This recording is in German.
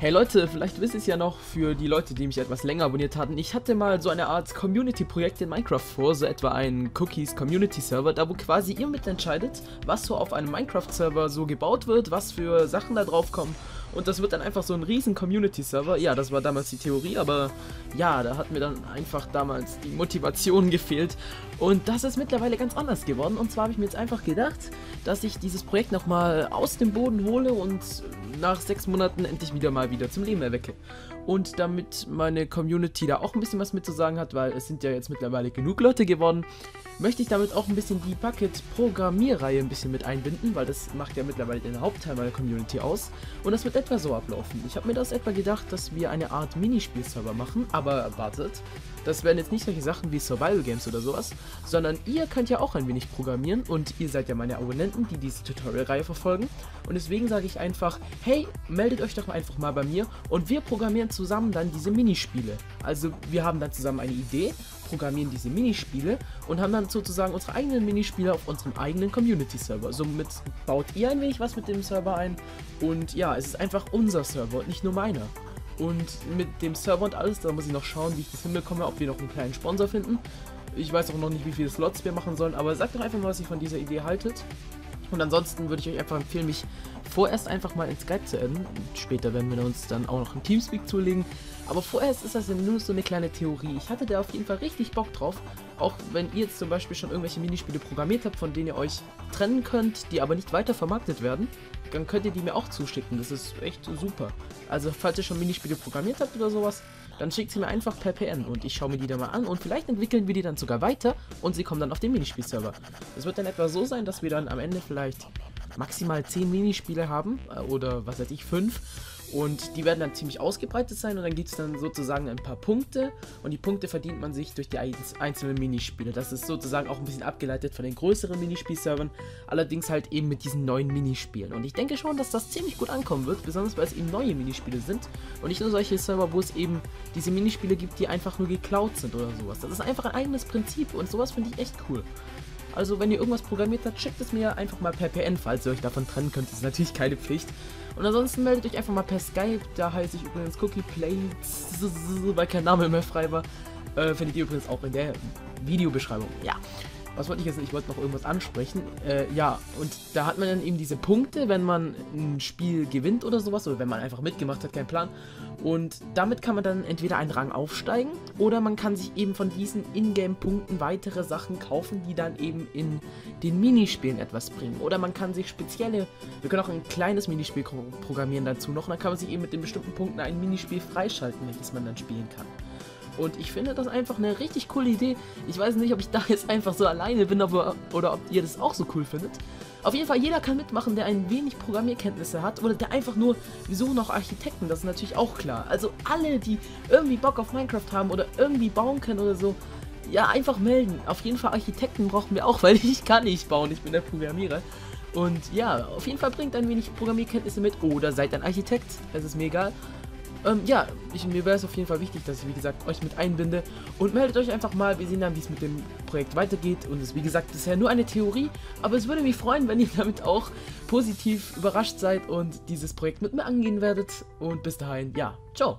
Hey Leute, vielleicht wisst ihr es ja noch für die Leute, die mich etwas länger abonniert hatten. Ich hatte mal so eine Art Community-Projekt in Minecraft vor, so etwa ein Cookies Community Server, da wo quasi ihr mitentscheidet, was so auf einem Minecraft-Server so gebaut wird, was für Sachen da drauf kommen. Und das wird dann einfach so ein riesen Community-Server. Ja, das war damals die Theorie, aber ja, da hat mir dann einfach damals die Motivation gefehlt. Und das ist mittlerweile ganz anders geworden. Und zwar habe ich mir jetzt einfach gedacht, dass ich dieses Projekt nochmal aus dem Boden hole und nach sechs Monaten endlich wieder mal wieder zum Leben erwecke. Und damit meine Community da auch ein bisschen was mitzusagen hat, weil es sind ja jetzt mittlerweile genug Leute geworden, möchte ich damit auch ein bisschen die Bucket-Programmierreihe ein bisschen mit einbinden, weil das macht ja mittlerweile den Hauptteil meiner Community aus. Und das wird etwa so ablaufen. Ich habe mir das etwa gedacht, dass wir eine Art Minispiel-Server machen, aber wartet, das werden jetzt nicht solche Sachen wie Survival Games oder sowas, sondern ihr könnt ja auch ein wenig programmieren und ihr seid ja meine Abonnenten, die diese Tutorial-Reihe verfolgen. Und deswegen sage ich einfach, hey, meldet euch doch einfach mal bei mir und wir programmieren zusammen dann diese Minispiele. Also wir haben dann zusammen eine Idee, programmieren diese Minispiele und haben dann sozusagen unsere eigenen Minispiele auf unserem eigenen Community-Server. Somit baut ihr ein wenig was mit dem Server ein und ja, es ist einfach unser Server und nicht nur meiner. Und mit dem Server und alles, da muss ich noch schauen, wie ich das hinbekomme, ob wir noch einen kleinen Sponsor finden. Ich weiß auch noch nicht, wie viele Slots wir machen sollen, aber sagt doch einfach mal, was ihr von dieser Idee haltet. Und ansonsten würde ich euch einfach empfehlen, mich vorerst einfach mal in Skype zu adden. Später werden wir uns dann auch noch einen Teamspeak zulegen. Aber vorerst ist das nur so eine kleine Theorie. Ich hatte da auf jeden Fall richtig Bock drauf. Auch wenn ihr jetzt zum Beispiel schon irgendwelche Minispiele programmiert habt, von denen ihr euch trennen könnt, die aber nicht weiter vermarktet werden, dann könnt ihr die mir auch zuschicken. Das ist echt super. Also falls ihr schon Minispiele programmiert habt oder sowas, dann schickt sie mir einfach per PN und ich schaue mir die dann mal an und vielleicht entwickeln wir die dann sogar weiter und sie kommen dann auf den Minispielserver. Es wird dann etwa so sein, dass wir dann am Ende vielleicht maximal 10 Minispiele haben äh, oder was weiß ich, 5 und die werden dann ziemlich ausgebreitet sein und dann gibt es dann sozusagen ein paar Punkte und die Punkte verdient man sich durch die einzelnen Minispiele. Das ist sozusagen auch ein bisschen abgeleitet von den größeren Minispielservern, allerdings halt eben mit diesen neuen Minispielen. Und ich denke schon, dass das ziemlich gut ankommen wird, besonders weil es eben neue Minispiele sind und nicht nur solche Server, wo es eben diese Minispiele gibt, die einfach nur geklaut sind oder sowas. Das ist einfach ein eigenes Prinzip und sowas finde ich echt cool. Also wenn ihr irgendwas programmiert habt, schickt es mir einfach mal per PN, falls ihr euch davon trennen könnt. Das ist natürlich keine Pflicht. Und ansonsten meldet euch einfach mal per Skype. Da heiße ich übrigens Cookie Plates, weil kein Name mehr frei war. Äh, findet ihr übrigens auch in der Videobeschreibung. Ja was wollte ich jetzt? Ich wollte noch irgendwas ansprechen. Äh, ja, und da hat man dann eben diese Punkte, wenn man ein Spiel gewinnt oder sowas, oder wenn man einfach mitgemacht hat, kein Plan. Und damit kann man dann entweder einen Rang aufsteigen oder man kann sich eben von diesen Ingame-Punkten weitere Sachen kaufen, die dann eben in den Minispielen etwas bringen. Oder man kann sich spezielle, wir können auch ein kleines Minispiel programmieren dazu noch, und dann kann man sich eben mit den bestimmten Punkten ein Minispiel freischalten, welches man dann spielen kann. Und ich finde das einfach eine richtig coole Idee. Ich weiß nicht, ob ich da jetzt einfach so alleine bin aber, oder ob ihr das auch so cool findet. Auf jeden Fall, jeder kann mitmachen, der ein wenig Programmierkenntnisse hat oder der einfach nur, wir suchen noch Architekten, das ist natürlich auch klar. Also alle, die irgendwie Bock auf Minecraft haben oder irgendwie bauen können oder so, ja, einfach melden. Auf jeden Fall Architekten brauchen wir auch, weil ich kann nicht bauen, ich bin der Programmierer. Und ja, auf jeden Fall bringt ein wenig Programmierkenntnisse mit oder seid ein Architekt, es ist mir egal. Ähm, ja, ich, mir wäre es auf jeden Fall wichtig, dass ich, wie gesagt, euch mit einbinde. Und meldet euch einfach mal, wir sehen dann, wie es mit dem Projekt weitergeht. Und es ist, wie gesagt, bisher nur eine Theorie. Aber es würde mich freuen, wenn ihr damit auch positiv überrascht seid und dieses Projekt mit mir angehen werdet. Und bis dahin, ja, ciao.